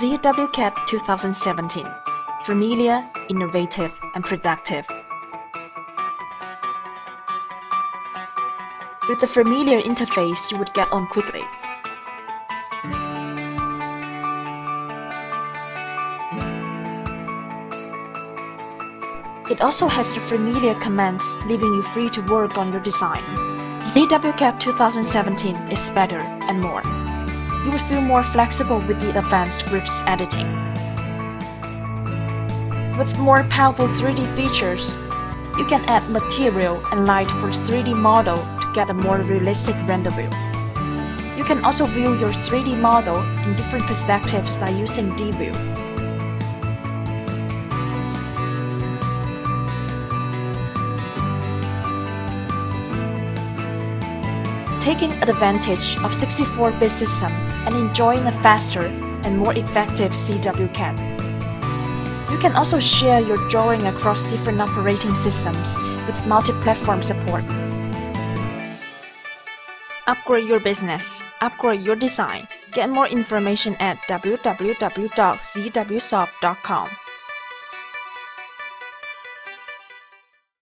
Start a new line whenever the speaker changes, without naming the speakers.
ZWCAD 2017 Familiar, innovative, and productive. With the familiar interface, you would get on quickly. It also has the familiar commands, leaving you free to work on your design. ZWCAD 2017 is better and more. You will feel more flexible with the advanced grips editing. With more powerful 3D features, you can add material and light for 3D model to get a more realistic render view. You can also view your 3D model in different perspectives by using D-View. taking advantage of 64-bit system and enjoying a faster and more effective ZWCAD. You can also share your drawing across different operating systems with multi-platform support. Upgrade your business, upgrade your design. Get more information at www.zwsoft.com.